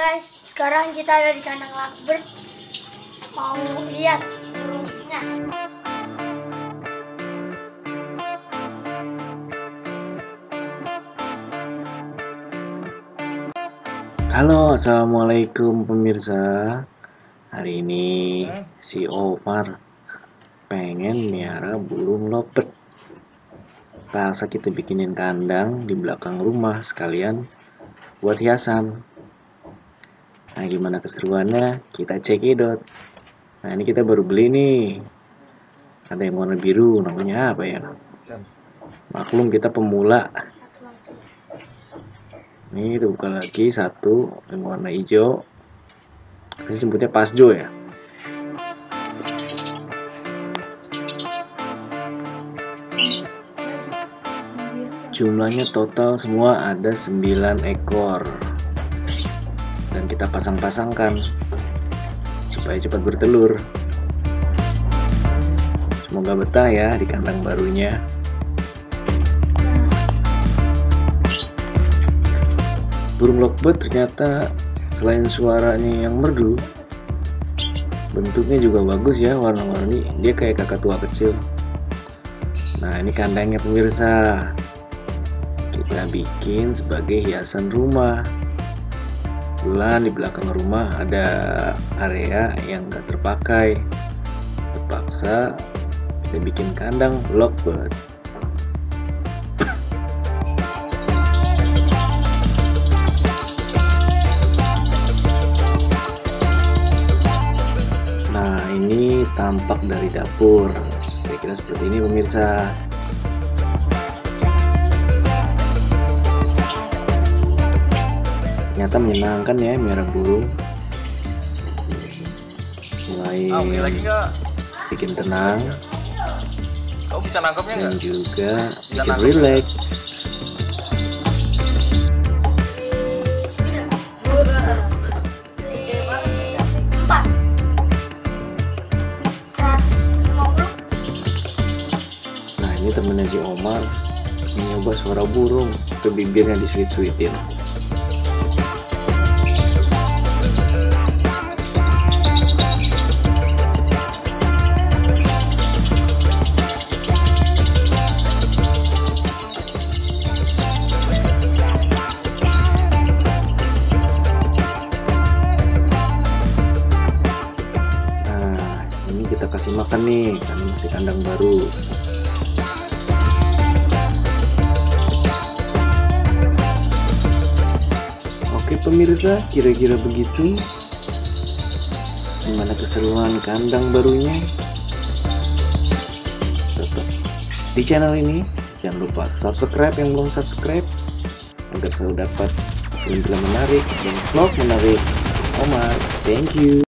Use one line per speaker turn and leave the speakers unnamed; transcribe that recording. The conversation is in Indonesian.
guys, sekarang kita ada di kandang lovebird. Mau lihat burungnya.
Halo, assalamualaikum pemirsa. Hari ini si Omar pengen miara burung lovebird. Rasa kita bikinin kandang di belakang rumah sekalian buat hiasan. Nah, gimana keseruannya? Kita cekidot. Nah, ini kita baru beli nih. Ada yang warna biru, namanya apa ya? Maklum kita pemula. Ini kita lagi satu yang warna hijau. Ini sebutnya pasjo ya. Jumlahnya total semua ada 9 ekor. Dan kita pasang-pasangkan supaya cepat bertelur. Semoga betah ya di kandang barunya. Burung lovebird ternyata selain suaranya yang merdu, bentuknya juga bagus ya warna-warni. Dia kayak kakak tua kecil. Nah ini kandangnya pemirsa. Kita bikin sebagai hiasan rumah. Bulan di belakang rumah ada area yang gak terpakai. Terpaksa kita bikin kandang lovebird. Nah, ini tampak dari dapur. Kira-kira seperti ini pemirsa. Ternyata menyenangkan ya miara burung. Mulai
Ah, beli lagi nggak?
bikin tenang
Kamu bisa nangkepnya
dan
nggak?
juga
Bisa
bikin
nangkep.
relax. Nah, ini temennya si Omar mencoba suara burung ke bibirnya disuit-suitin. Kita kasih makan nih, karena masih kandang baru. Oke pemirsa, kira-kira begitu. Gimana keseruan kandang barunya? Tetap di channel ini, jangan lupa subscribe yang belum subscribe agar selalu dapat film-film menarik dan vlog menarik. Omar, thank you.